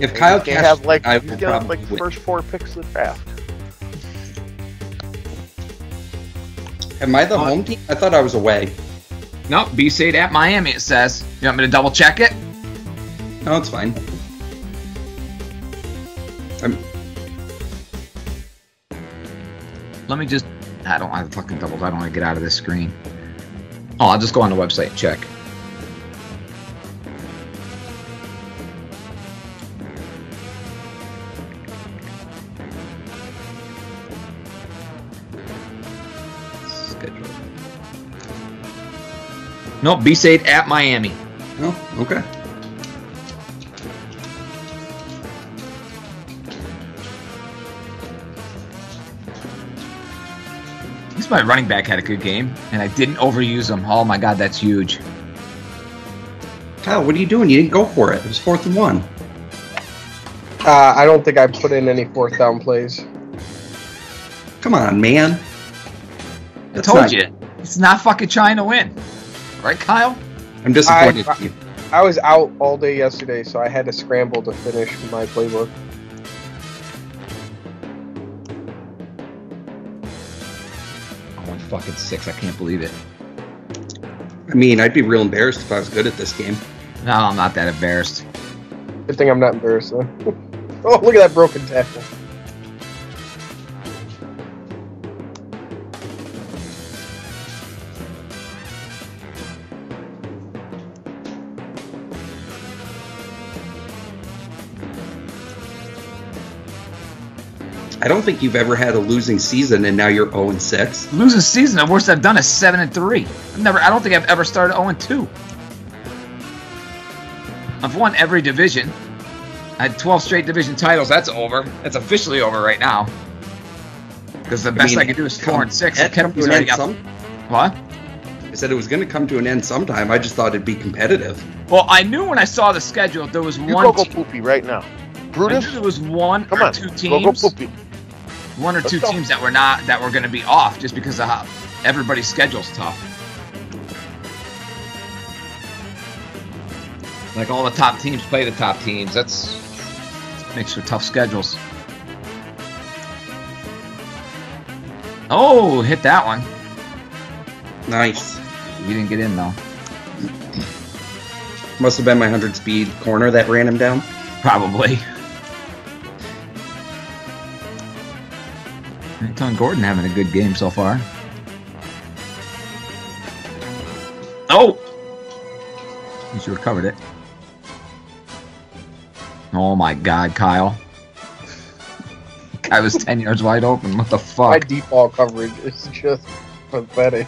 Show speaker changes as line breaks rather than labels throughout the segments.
If
And
Kyle
he's gonna have like
I
he's
will
gonna have
probably
like the
win.
first four picks of the draft.
Am I the
Uh,
home team? I thought I was away.
Nope, Besaid at Miami. It says. You want me to double check it?
No, it's fine. I'm,
Let me just. I don't want to fucking double. I don't want to get out of this screen. Oh, I'll just go on the website and check. Nope, Besaid at Miami.
oh, okay.
At least my running back had a good game, and I didn't overuse him. Oh my god, that's huge.
Kyle, what are you doing? You didn't go for it. It was fourth and one.
Uh, I don't think I put in any fourth down plays.
Come on, man.
I told
not-
you, it's not fucking trying to win, right, Kyle?
I'm disappointed.
I-
in you.
I was out all day yesterday, so I had to scramble to finish my playbook.
I won fucking six. I can't believe it.
I mean, I'd be real embarrassed if I was good at this game.
No, I'm not that embarrassed.
Good thing I'm not embarrassed though. oh, look at that broken tackle.
I don't think you've ever had a losing season and now you're 0 and 6.
Losing season, the worst I've done is seven and three. I've never. I don't think I've ever started zero and two. I've won every division. I had 12 straight division titles. That's over. That's officially over right now. Because the best I,
mean,
can do is
come-
four and six.
that come to an end some-
What?
I said it was going to come to an end sometime. I just thought it'd be competitive.
Well, I knew when I saw the schedule there was
You
one.
go go poopy right now.
I knew
Brutus,
there was one
come
or
on,
two
go go poopy.
One or
Let's
two
go.
teams that were not that were going to be off just because of how everybody's schedule's tough. Like all the top teams play the top teams. That's makes for tough schedules. Oh, hit that one.
Nice.
You didn't get in though.
Must have been my 100 speed corner that ran him down.
Probably. Anton Gordon having a good game so far. Oh! At least you recovered it. Oh my god, Kyle. Guy was 10 yards wide open. What the fuck?
My deep ball coverage is just pathetic.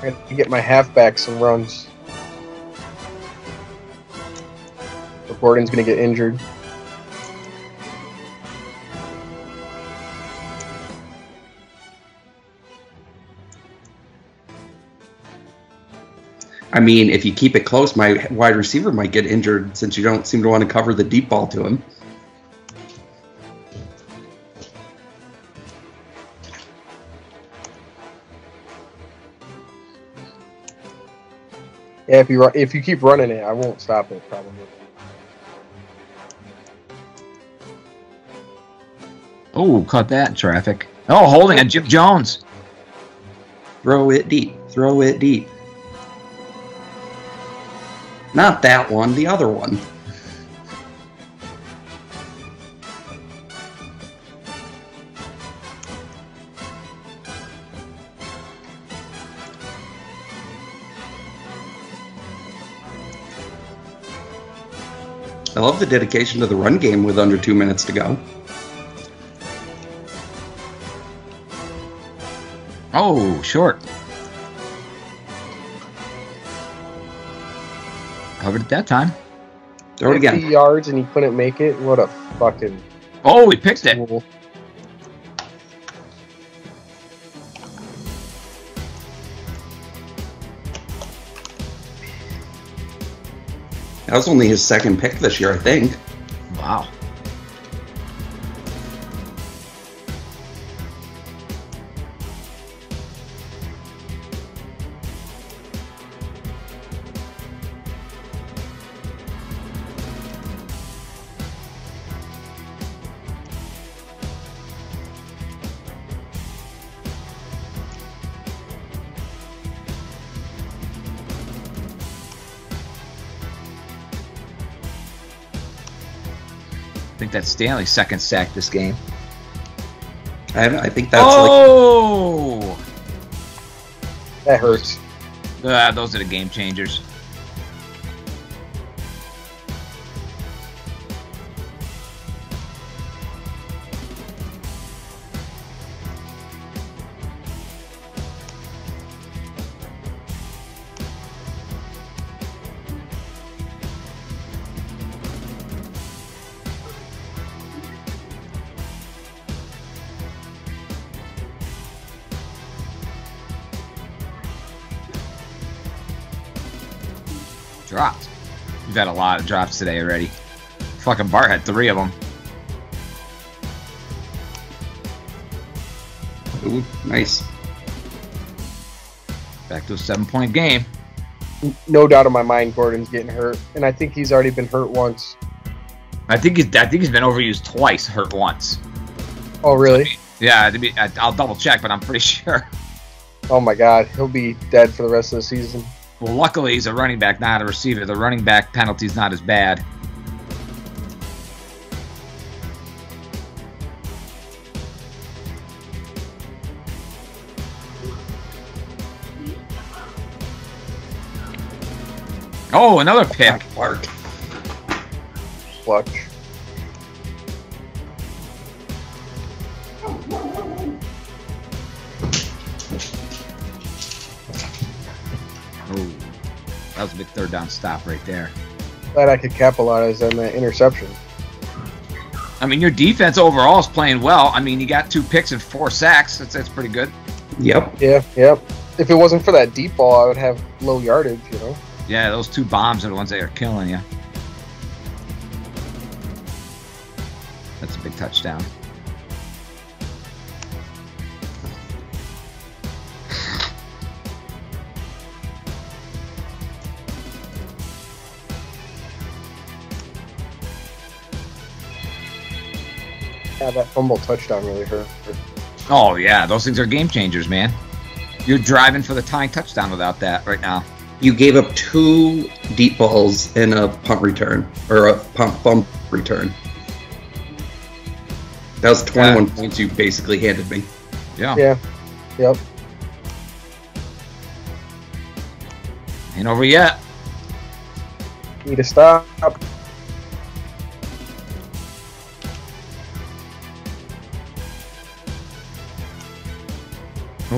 I had to get my halfback some runs. Or Gordon's gonna get injured.
I mean, if you keep it close, my wide receiver might get injured since you don't seem to want to cover the deep ball to him.
Yeah, if you ru- if you keep running it, I won't stop it probably.
Oh, caught that traffic. Oh, holding a Jim Jones.
Throw it deep. Throw it deep. Not that one, the other one. I love the dedication to the run game with under two minutes to go.
Oh, short. Covered it that time.
Throw it
50
again.
yards and he couldn't make it. What a fucking
Oh, he picked it.
Fool.
was only his second pick this year, I think.
Wow. Think that's Stanley's second sack this game.
I, I think that's like
oh!
That hurts.
Ah, those are the game changers. Dropped. We've had a lot of drops today already. Fucking Bart had three of them.
ooh, nice.
Back to a seven point game.
No doubt in my mind, Gordon's getting hurt, and I think he's already been hurt once.
I think he's I think he's been overused twice, hurt once.
Oh, really?
Yeah, to be, I, I'll double check, but I'm pretty sure.
Oh my God, he'll be dead for the rest of the season.
Well, luckily he's a running back, not a receiver. The running back penalty's not as bad. Oh, another pick.
Bart.
Clutch.
That was a big third down stop right there.
Glad I could capitalize on that interception.
I mean, your defense overall is playing well. I mean, you got two picks and four sacks. That's, that's pretty good.
Yep.
Yeah, yep. If it wasn't for that deep ball, I would have low yardage. You know.
Yeah, those two bombs are the ones that are killing you. That's a big touchdown.
Yeah, that fumble touchdown really hurt.
Oh yeah, those things are game changers, man. You're driving for the tying touchdown without that right now.
You gave up two deep balls in a punt return or a punt bump return. That was 21 points you basically handed me.
Yeah.
Yeah. Yep.
Ain't over yet.
Need to stop.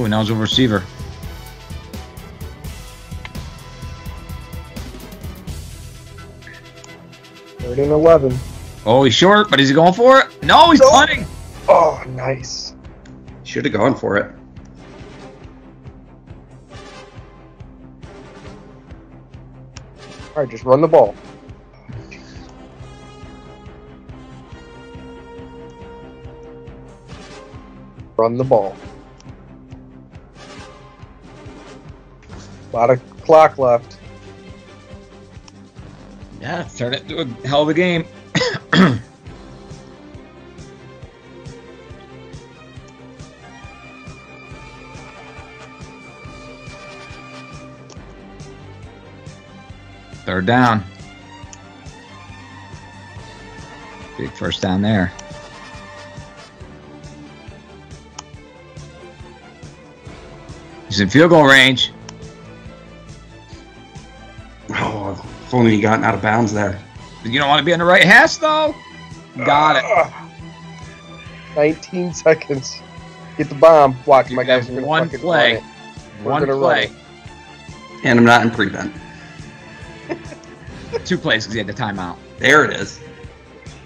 Oh, now it's a receiver.
Third and eleven.
Oh, he's short, but is he going for it? No, he's
No.
punting.
Oh, nice.
Should have gone for it.
All right, just run the ball. Run the ball. A lot of clock left.
Yeah, turn it into a hell of a game. Third down. Big first down there. He's in field goal range.
Oh, if only he gotten out of bounds there.
You don't want to be on the right hash, though. Got it.
Uh, 19 seconds. Get the bomb. Watch,
You
my guys are gonna
one
fucking
play.
run it. We're
One
gonna run
play.
And I'm not in prevent.
Two plays because he had the timeout.
There it is.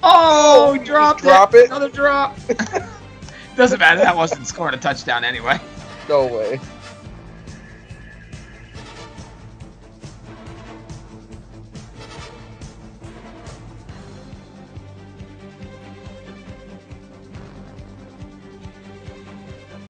Oh, oh he
Just
dropped
drop
it.
it.
Another drop. Doesn't matter. That wasn't scoring a touchdown anyway.
No way.